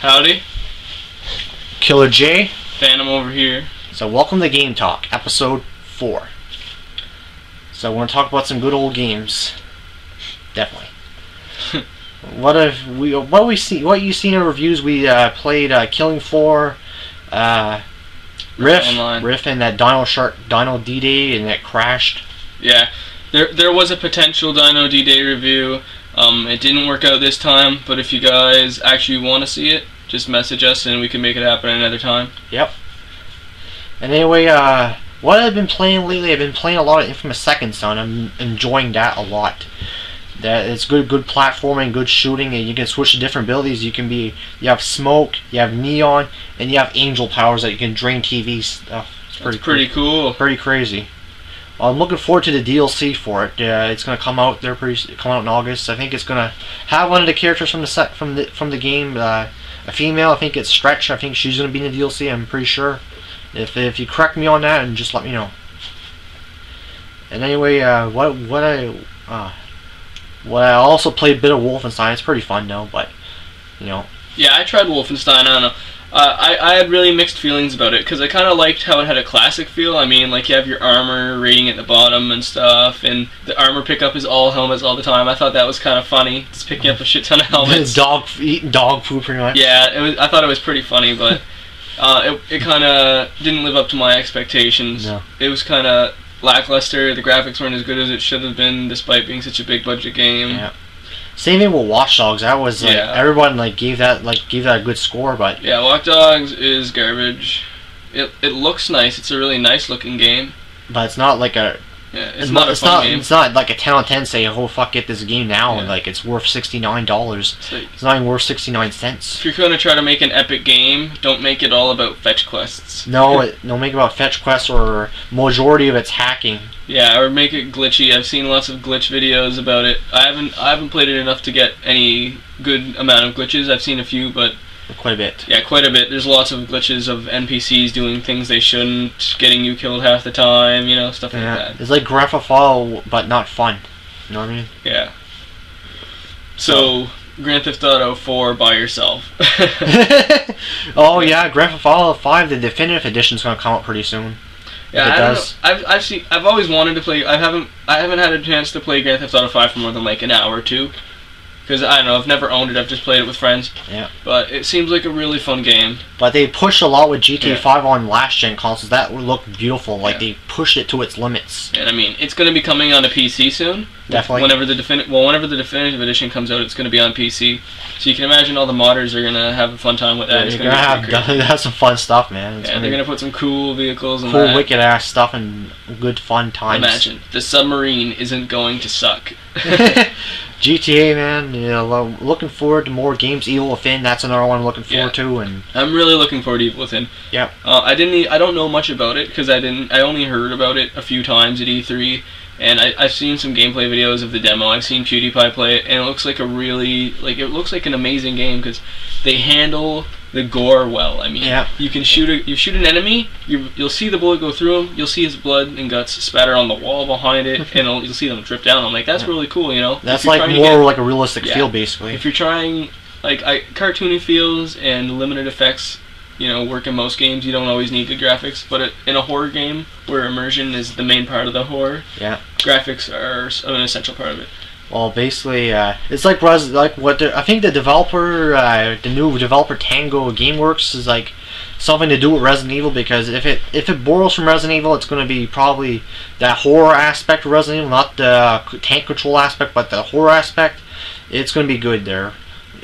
Howdy, Killer J. Phantom over here. So welcome to Game Talk, episode four. So we're gonna talk about some good old games. Definitely. what have we? What we see? What you seen in reviews? We uh, played uh, Killing Floor, uh, Rift, Online. Rift, and that Dino Shark, Dino D-Day, and that crashed. Yeah, there there was a potential Dino D-Day review. Um, it didn't work out this time, but if you guys actually want to see it, just message us and we can make it happen another time. Yep. And anyway, uh, what I've been playing lately, I've been playing a lot of Infamous Second Son. I'm enjoying that a lot. That it's good, good platforming, good shooting, and you can switch to different abilities. You can be, you have smoke, you have neon, and you have angel powers that you can drain TV stuff. It's pretty, It's pretty cool. pretty crazy. I'm looking forward to the DLC for it. Uh, it's gonna come out there pretty come out in August. I think it's gonna have one of the characters from the set from the from the game, uh, a female. I think it's Fetch. I think she's gonna be in the DLC. I'm pretty sure. If if you correct me on that, and just let me know. And anyway, uh, what what I uh, what I also played a bit of Wolfenstein. It's pretty fun though, but you know, Yeah, I tried Wolfenstein. I don't know. Uh, I, I had really mixed feelings about it because I kind of liked how it had a classic feel. I mean, like you have your armor rating at the bottom and stuff, and the armor pickup is all helmets all the time. I thought that was kind of funny, just picking up a shit ton of helmets. dog eating dog food pretty much. Yeah, it was. I thought it was pretty funny, but uh, it it kind of didn't live up to my expectations. No. It was kind of lackluster. The graphics weren't as good as it should have been, despite being such a big budget game. Yeah. Same thing with Watch Dogs. That was like Yeah. everyone like gave that like gave that a good score, but Yeah, Watch Dogs is garbage. It it looks nice. It's a really nice looking game. but it's not like a Yeah, it's, it's not a it's not game. it's not like a ten on ten say oh fuck get this game now Yeah. like it's worth sixty nine dollars. It's like, It's not even worth sixty nine cents. if you're gonna try to make an epic game, don't make it all about fetch quests. No, it, no make about fetch quests or majority of it's hacking. Yeah, or make it glitchy. I've seen lots of glitch videos about it. I haven't I haven't played it enough to get any good amount of glitches. I've seen a few, but Quite a bit. Yeah, quite a bit. There's lots of glitches of NPCs doing things they shouldn't, getting you killed half the time, you know, stuff like that. It's like Grand Theft Auto, but not fun. You know what I mean? Yeah. So, Grand Theft Auto 4 by yourself. oh yeah, Grand Theft Auto Five, the definitive edition is gonna come out pretty soon. Yeah, It I does. Know. I've I've seen I've always wanted to play. I haven't I haven't had a chance to play Grand Theft Auto 5 for more than like an hour or two. Because I don't know, I've never owned it. I've just played it with friends. Yeah. But it seems like a really fun game. But they pushed a lot with GTA Yeah. 5 on last gen consoles. That looked beautiful. Like Yeah. they pushed it to its limits. And I mean, it's going to be coming on a PC soon. Definitely. Whenever the defini- well, whenever the definitive edition comes out, it's going to be on PC. So you can imagine all the modders are going to have a fun time with that. Yeah, it's going gonna have pretty have some fun stuff, man. It's Yeah, gonna they're going to put some cool vehicles cool, that. wicked ass stuff and good fun times. Imagine the submarine isn't going to suck. GTA, man. You know, looking forward to more games. Evil Within, that's another one I'm looking forward Yeah. to. And I'm really looking forward to Evil Within. Yep. Uh, I didn't, I don't know much about it because I didn't. I only heard about it a few times at E3, and I, I've seen some gameplay videos of the demo. I've seen PewDiePie play it, and it looks like a really like it looks like an amazing game because they handle the gore well. I mean, Yeah. you can shoot a you shoot an enemy, you you'll see the bullet go through him, you'll see his blood and guts spatter on the wall behind it, and you'll see them drip down. I'm like, that's Yeah. really cool, you know. That's like more get- like a realistic Yeah. feel, basically. if you're trying like I, cartoony feels and limited effects you know work in most games you don't always need good graphics but it, in a horror game where immersion is the main part of the horror Yeah. graphics are an essential part of it Well, basically, uh, it's like like what I think the developer, uh, the new developer Tango GameWorks is like something to do with Resident Evil because if it if it borrows from Resident Evil, it's going to be probably that horror aspect of Resident Evil, not the tank control aspect, but the horror aspect. It's going to be good there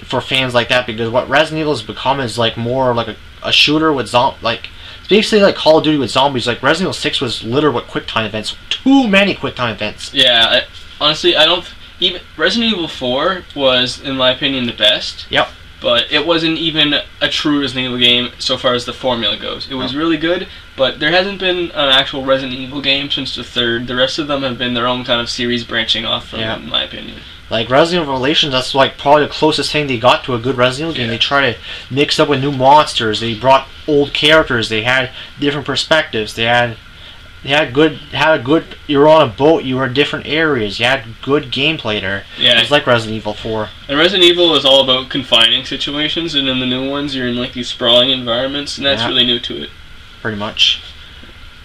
for fans like that because what Resident Evil has become is like more like a, a shooter with zom like. It's basically like Call of Duty with zombies. Like Resident Evil 6 was littered with quick time events. Too many quick time events. yeah I, honestly i don't even resident evil 4 was in my opinion the best Yep. but it wasn't even a true resident evil game so far as the formula goes it was No. really good but there hasn't been an actual resident evil game since the third the rest of them have been their own kind of series branching off from Yeah. in my opinion Like Resident Evil Revelations, that's like probably the closest thing they got to a good Resident Evil game. Yeah. They try to mix up with new monsters. They brought old characters. They had different perspectives. They had, you had good had a good you were on a boat you were in different areas you had good gameplay there. Yeah, it's like Resident Evil 4 and Resident Evil is all about confining situations, and in the new ones, you're in like these sprawling environments, and that's Yeah. really new to it. pretty much.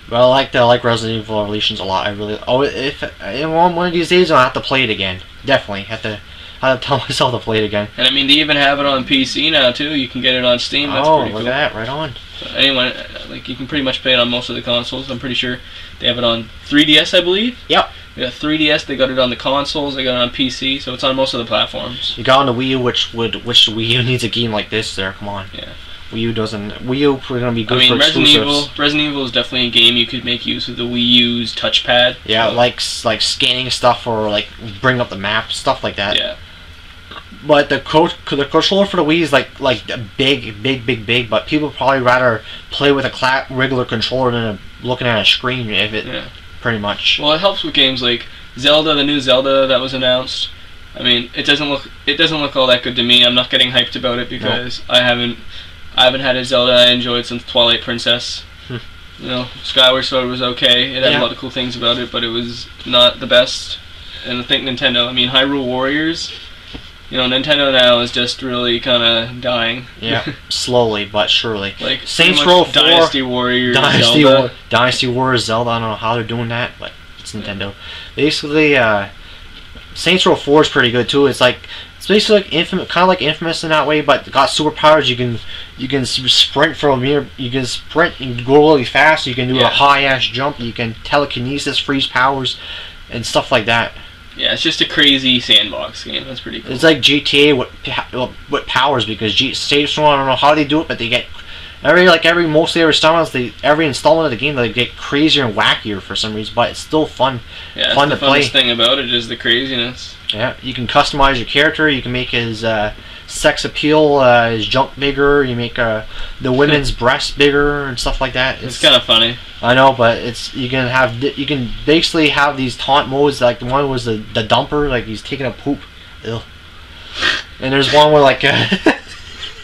But I like the I like Resident Evil Revelations a lot I really oh if in one, one of these days I'll have to play it again. Definitely have to I have to tell myself to play it again And I mean, they even have it on PC now too. You can get it on Steam. That's oh pretty look cool. at that right on So anyone, uh, like, you can pretty much play it on most of the consoles. I'm pretty sure they have it on 3DS, I believe. Yep. They got 3DS. They got it on the consoles. They got it on PC. So it's on most of the platforms. you got on the Wii U which would which Wii U needs a game like this there come on Yeah. Wii U doesn't Wii U we're gonna be good I mean, for Resident exclusives Evil. Resident Evil is definitely a game you could make use of the Wii U's touchpad. Yeah, So, like like scanning stuff or like bring up the map, stuff like that. yeah. But the co- the controller for the Wii is like like big, big, big, big. But people probably rather play with a cla- regular controller than a, looking at a screen. If it Yeah. pretty much. Well, it helps with games like Zelda, the new Zelda that was announced. I mean, it doesn't look it doesn't look all that good to me. I'm not getting hyped about it because I haven't I haven't had a Zelda I enjoyed since Twilight Princess. Hmm. You know, Skyward Sword was okay. It had Yeah. a lot of cool things about it, but it was not the best. And I think Nintendo. I mean, Hyrule Warriors. You know, Nintendo now is just really kind of dying. yeah, slowly but surely. like Saints Row 4, Dynasty Warriors, Dynasty Zelda. War, Dynasty Warriors, Zelda. I don't know how they're doing that, but it's Nintendo. Basically, uh, Saints Row Four is pretty good too. It's like it's basically like infamous, kind of like Infamous in that way, but got superpowers. You can you can s- sprint from here. You can sprint and go really fast. You can do Yeah. a high ass jump. You can telekinesis, freeze powers, and stuff like that. Yeah, it's just a crazy sandbox game. That's pretty cool. It's like GTA with with powers because G- Saints Row. I don't know how they do it, but they get every like every mostly every installments they every installment of the game they get crazier and wackier for some reason, but it's still fun. Yeah, fun the to funnest play. thing about it is the craziness. Yeah, you can customize your character. You can make his uh, sex appeal, uh, his junk bigger. You make uh, the women's breasts bigger and stuff like that. It's kind of funny. I know, but it's you can have you can basically have these taunt modes. Like the one was the the dumper, like he's taking a poop. Ew. And there's one where like uh,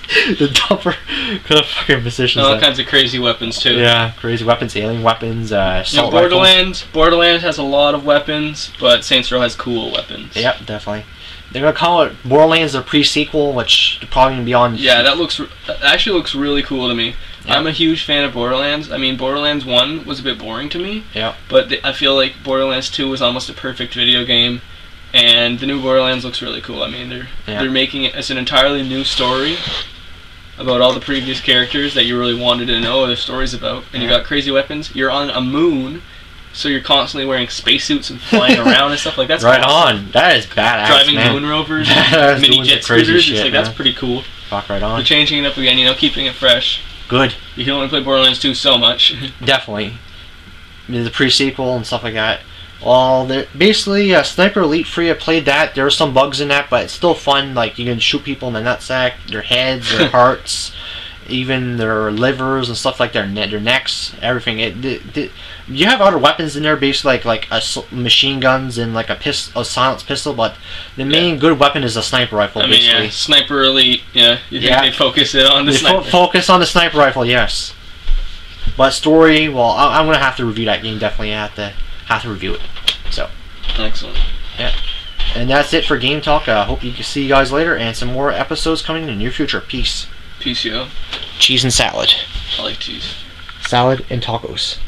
the dumper kind of fucking positions. all that. kinds of crazy weapons too. Yeah, crazy weapons, alien weapons, uh, rifles. Borderlands. Borderlands has a lot of weapons, but Saints Row has cool weapons. Yep, definitely. They're gonna call it Borderlands the pre-sequel, which probably gonna be on. Yeah, that looks that actually looks really cool to me. Yeah. I'm a huge fan of Borderlands. I mean, Borderlands One was a bit boring to me. Yeah. But th- I feel like Borderlands Two was almost a perfect video game, and the new Borderlands looks really cool. I mean, they're Yeah. they're making it as an entirely new story about all the previous characters that you really wanted to know the stories about, and you got crazy weapons. You're on a moon, so you're constantly wearing spacesuits and flying around and stuff like that. that's right awesome. on. That is badass, Driving man. moon rovers, mini jet scooters. shit, it's like that's man. pretty cool. Fuck right on. On. changing it up again, you know, keeping it fresh. Good, You can only play Borderlands 2 so much. definitely. The pre-sequel and stuff like that. Well, basically, uh, Sniper Elite 3. I played that. There are some bugs in that, but it's still fun. Like you can shoot people in the nutsack, their heads, their hearts, even their livers and stuff like their ne- their necks, everything. It, it, it- you have other weapons in there, basically like like a machine guns and like a pistol, a silenced pistol. But the main good weapon is a sniper rifle. I mean, basically. yeah, Sniper Elite, yeah. You think Yeah. they focus it on the They fo- sniper? focus on the sniper rifle, yes. But story, well, I- I'm gonna have to review that game. Definitely have to have to review it. So, Excellent. Yeah. And that's it for Game Talk. I hope you can see you guys later, and some more episodes coming in the near future. Peace. PCO. Cheese and salad. I like cheese. Salad and tacos.